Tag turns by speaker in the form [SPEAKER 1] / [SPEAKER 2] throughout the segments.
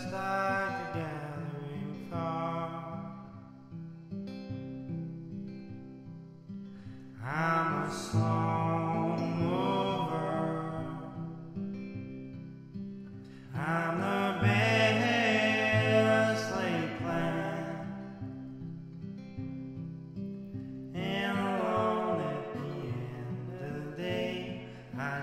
[SPEAKER 1] just like a gathering fog. I'm a. I'm the best laid plan. And alone at the end of the day, I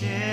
[SPEAKER 1] Yeah.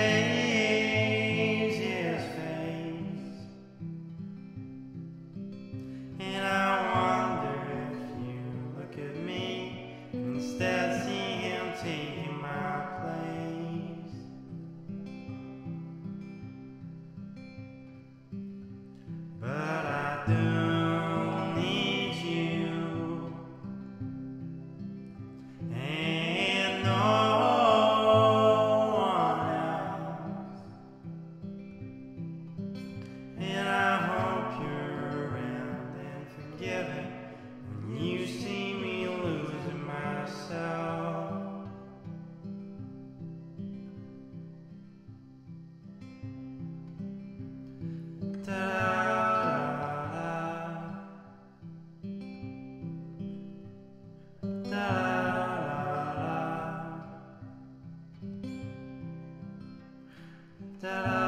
[SPEAKER 1] da